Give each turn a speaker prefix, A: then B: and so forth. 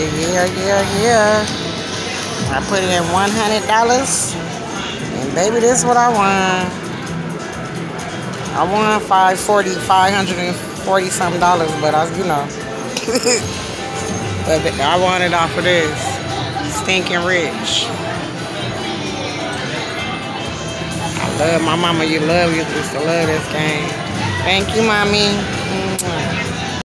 A: Yeah, yeah, yeah. I put in $100. And baby, this is what I won. I won 540 540 something dollars, but I, you know. but I won it off of this. Stinking rich. I love my mama. You love you. Used to love this game. Thank you, mommy.